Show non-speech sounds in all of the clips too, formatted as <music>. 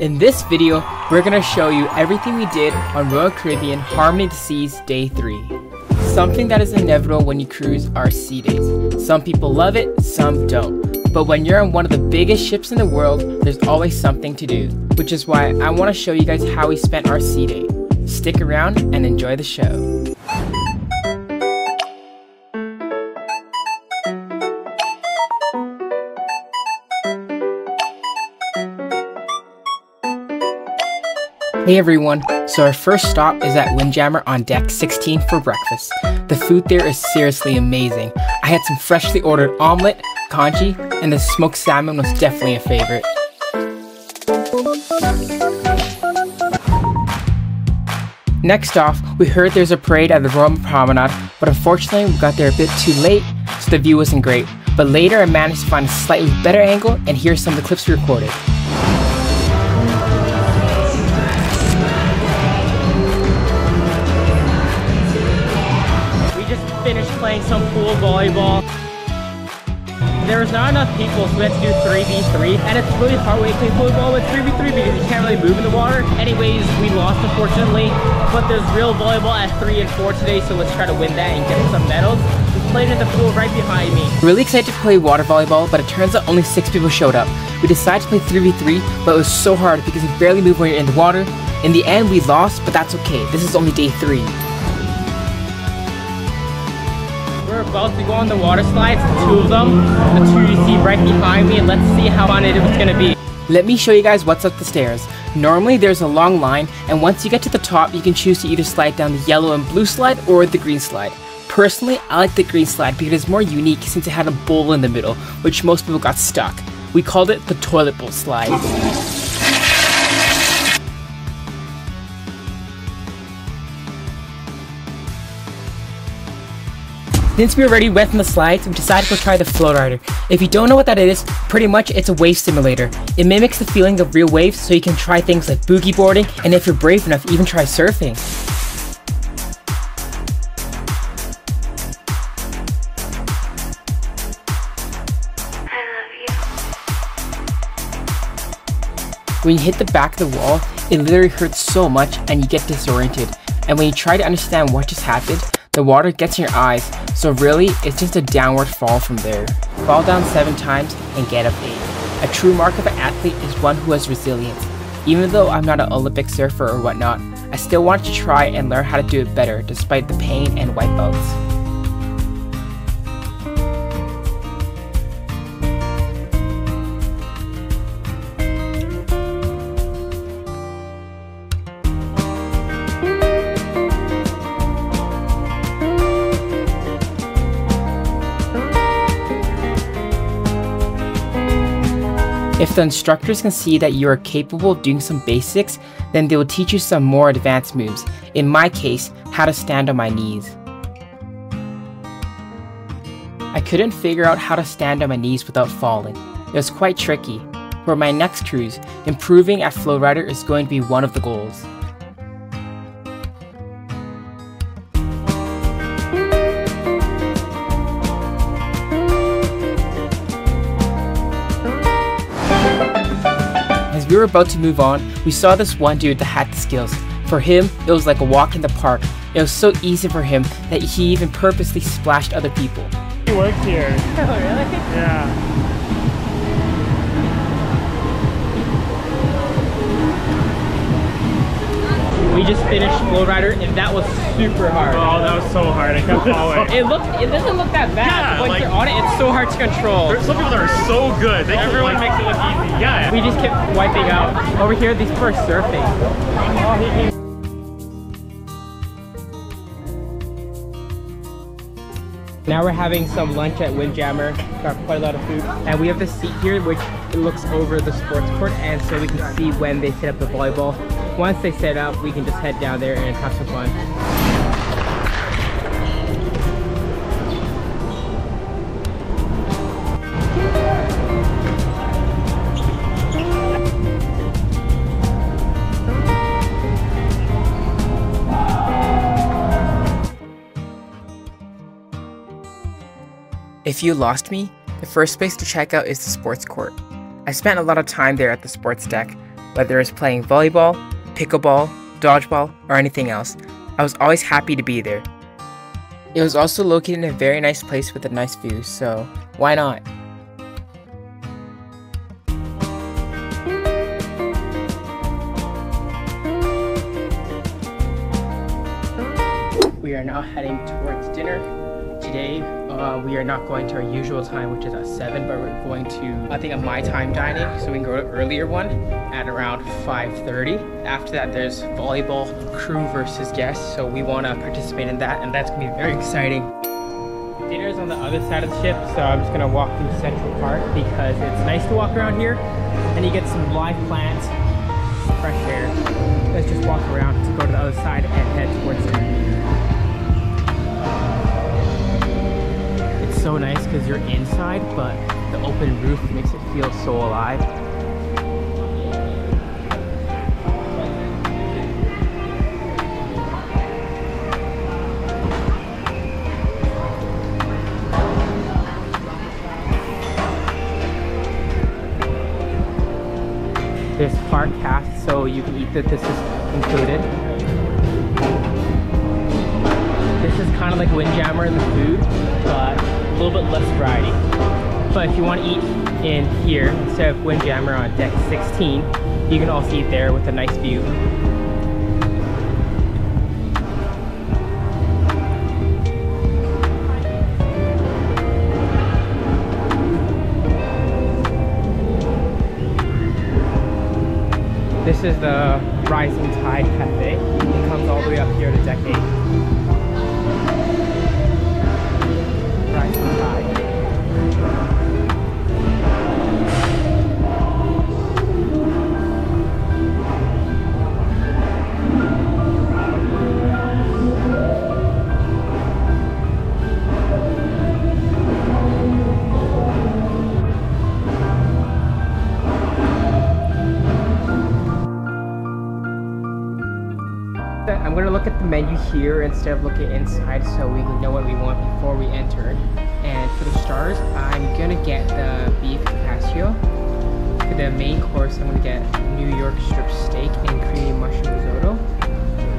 In this video, we're gonna show you everything we did on Royal Caribbean Harmony of the Seas Day 3. Something that is inevitable when you cruise are sea days. Some people love it, some don't. But when you're on one of the biggest ships in the world, there's always something to do. Which is why I wanna show you guys how we spent our sea day. Stick around and enjoy the show. Hey everyone, so our first stop is at Windjammer on deck 16 for breakfast. The food there is seriously amazing. I had some freshly ordered omelet, congee, and the smoked salmon was definitely a favorite. Next off, we heard there's a parade at the Royal Promenade, but unfortunately we got there a bit too late, so the view wasn't great. But later I managed to find a slightly better angle and here's some of the clips we recorded. Playing volleyball. There was not enough people, so we had to do 3v3. And it's really hard when you play volleyball with 3v3 because you can't really move in the water. Anyways, we lost unfortunately, but there's real volleyball at 3 and 4 today, so let's try to win that and get some medals. We played in the pool right behind me. Really excited to play water volleyball, but it turns out only 6 people showed up. We decided to play 3v3, but it was so hard because you barely move when you're in the water. In the end, we lost, but that's okay. This is only day 3. About to go on the water slides, two of them, the two you see right behind me, and let's see how fun it is gonna be. Let me show you guys what's up the stairs. Normally there's a long line, and once you get to the top, you can choose to either slide down the yellow and blue slide or the green slide. Personally, I like the green slide because it's more unique since it had a bowl in the middle, which most people got stuck. We called it the toilet bowl slide. Since we are already went from the slides, we decided to try the flow rider. If you don't know what that is, pretty much it's a wave simulator. It mimics the feeling of real waves so you can try things like boogie boarding and if you're brave enough, even try surfing. When you hit the back of the wall, it literally hurts so much and you get disoriented. And when you try to understand what just happened, the water gets in your eyes, so really, it's just a downward fall from there. Fall down 7 times and get up 8. A true mark of an athlete is one who has resilience. Even though I'm not an Olympic surfer or whatnot, I still want to try and learn how to do it better despite the pain and wipeouts. If the instructors can see that you are capable of doing some basics, then they will teach you some more advanced moves. In my case, how to stand on my knees. I couldn't figure out how to stand on my knees without falling. It was quite tricky. For my next cruise, improving at Flowrider is going to be one of the goals. Were about to move on, we saw this one dude that had the skills. For him, it was like a walk in the park. It was so easy for him that he even purposely splashed other people. He worked here. <laughs> Oh, really? Yeah. We just finished Flowrider and that was super hard. Oh, that was so hard. I kept falling. <laughs> it looks, it doesn't look that bad. Yeah, Once like, you're on it, it's so hard to control. There's some people that are so good. They Everyone makes it look easy. Yeah. We just kept wiping out. Over here, these people are surfing. Oh, Now we're having some lunch at Windjammer. Got quite a lot of food. And we have this seat here which looks over the sports court and so we can see when they set up the volleyball. Once they set up, we can just head down there and have some fun. If you lost me, the first place to check out is the sports court. I spent a lot of time there at the sports deck. whether it's playing volleyball, pickleball, dodgeball, or anything else. I was always happy to be there. It was also located in a very nice place with a nice view, so why not? We are now heading towards dinner. Today, uh, we are not going to our usual time, which is at 7, but we're going to, I think, a My Time dining, so we can go to earlier one at around 5.30. After that, there's volleyball, crew versus guests, so we want to participate in that, and that's going to be very exciting. Dinner is on the other side of the ship, so I'm just going to walk through Central Park because it's nice to walk around here, and you get some live plants, fresh air. Let's just walk around to go to the other side and head towards dinner. So nice because you're inside, but the open roof makes it feel so alive. There's Park Café, so you can eat that. This is included. This is kind of like Windjammer in the food, but a little bit less variety. But if you want to eat in here instead of Windjammer on deck 16, you can also eat there with a nice view. This is the Rising Tide Cafe. It comes all the way up here to deck 8. Menu here instead of looking inside so we can know what we want before we enter. And for the stars, I'm gonna get the beef carpaccio. For the main course, I'm gonna get New York strip steak and creamy mushroom risotto.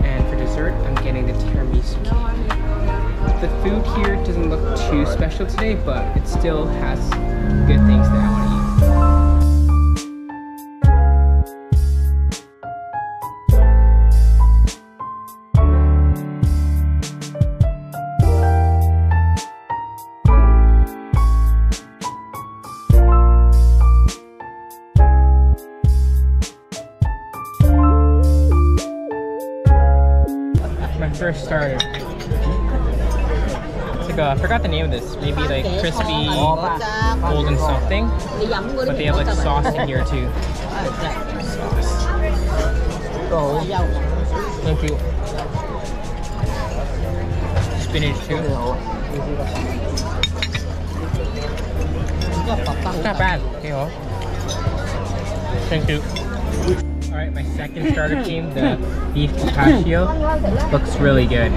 And for dessert, I'm getting the tiramisu cake. The food here doesn't look too special today, but it still has good things I A, I forgot the name of this. Maybe like crispy golden something. But they have like sauce in here too. Sauce. Thank you. Spinach too. It's not bad. Okay, Thank you. Alright, my second starter came, the beef carpaccio. Looks really good.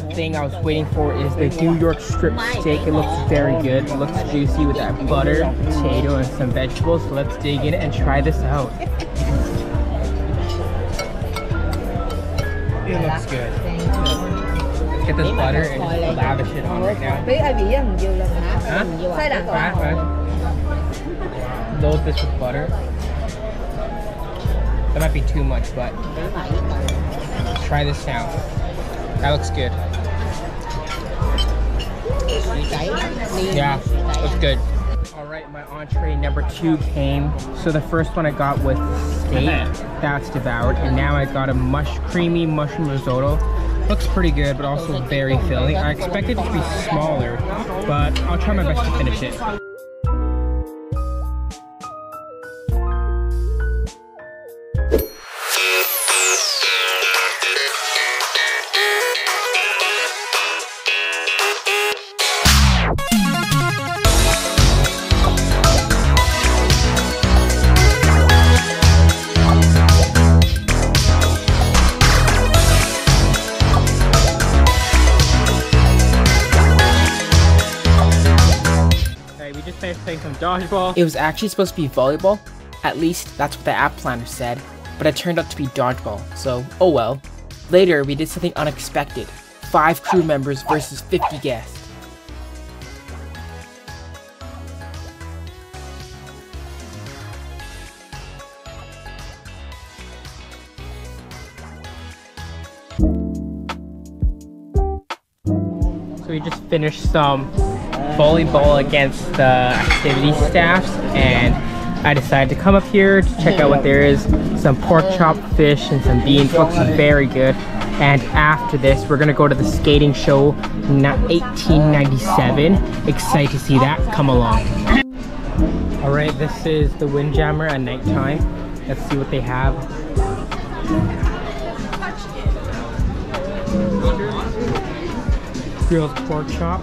Alright, thing I was waiting for is the New York strip steak. It looks very good. It looks juicy with that butter, potato, and some vegetables. So let's dig in and try this out. It looks good. Let's get this butter and just lavish it on right now. Huh? load this with butter. That might be too much, but try this now. That looks good. Yeah, looks good. All right, my entree number two came. So the first one I got was steak, <laughs> that's devoured, and now I got a mush creamy mushroom risotto. Looks pretty good, but also very filling. I expected it to be smaller, but I'll try my best to finish it. Dodgeball. It was actually supposed to be volleyball. At least that's what the app planner said, but it turned out to be dodgeball, so oh well. Later, we did something unexpected. Five crew members versus 50 guests. So we just finished some volleyball against the activity staffs and I decided to come up here to check out what there is. Some pork chop, fish, and some beans. Looks very good. And after this, we're gonna go to the skating show 1897. Excited to see that. Come along. All right, this is the Windjammer at nighttime. Let's see what they have. Grilled pork chop.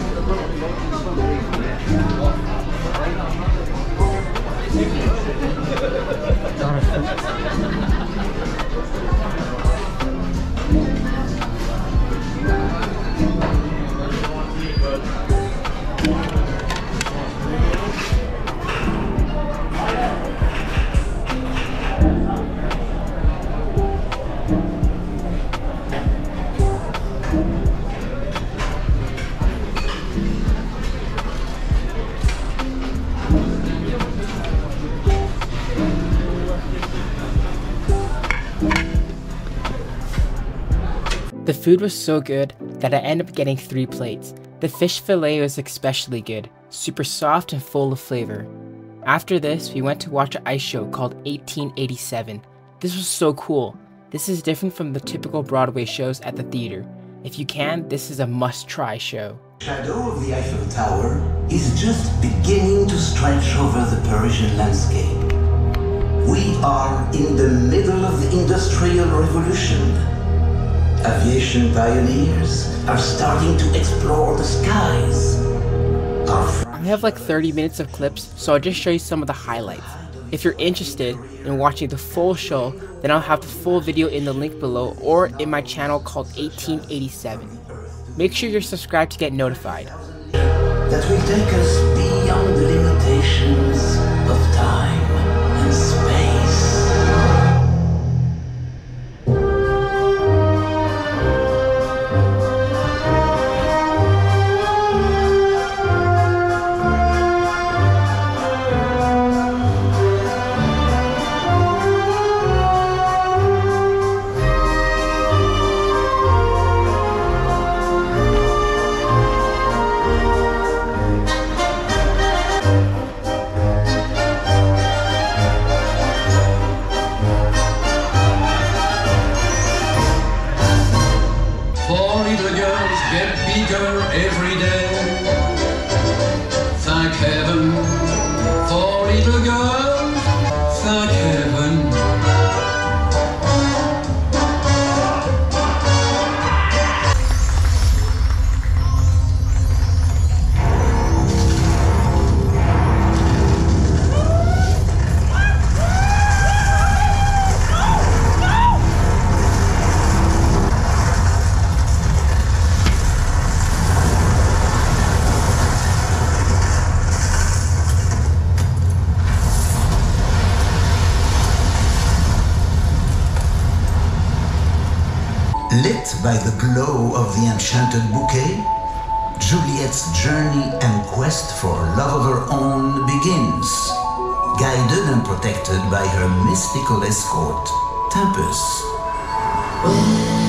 food was so good that I ended up getting three plates. The fish fillet was especially good, super soft and full of flavor. After this, we went to watch an ice show called 1887. This was so cool. This is different from the typical Broadway shows at the theater. If you can, this is a must try show. shadow of the Eiffel Tower is just beginning to stretch over the Parisian landscape. We are in the middle of the Industrial Revolution. Aviation pioneers are starting to explore the skies. I have like 30 minutes of clips, so I'll just show you some of the highlights. If you're interested in watching the full show, then I'll have the full video in the link below or in my channel called 1887. Make sure you're subscribed to get notified. By the glow of the enchanted bouquet, Juliet's journey and quest for love of her own begins. Guided and protected by her mystical escort, Tempest.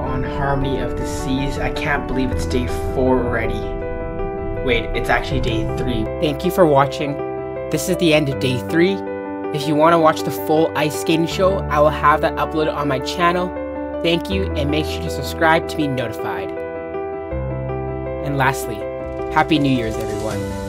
On Harmony of the Seas. I can't believe it's day four already. Wait, it's actually day three. Thank you for watching. This is the end of day three. If you want to watch the full ice skating show, I will have that uploaded on my channel. Thank you, and make sure to subscribe to be notified. And lastly, Happy New Year's, everyone.